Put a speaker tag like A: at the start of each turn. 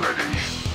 A: ready.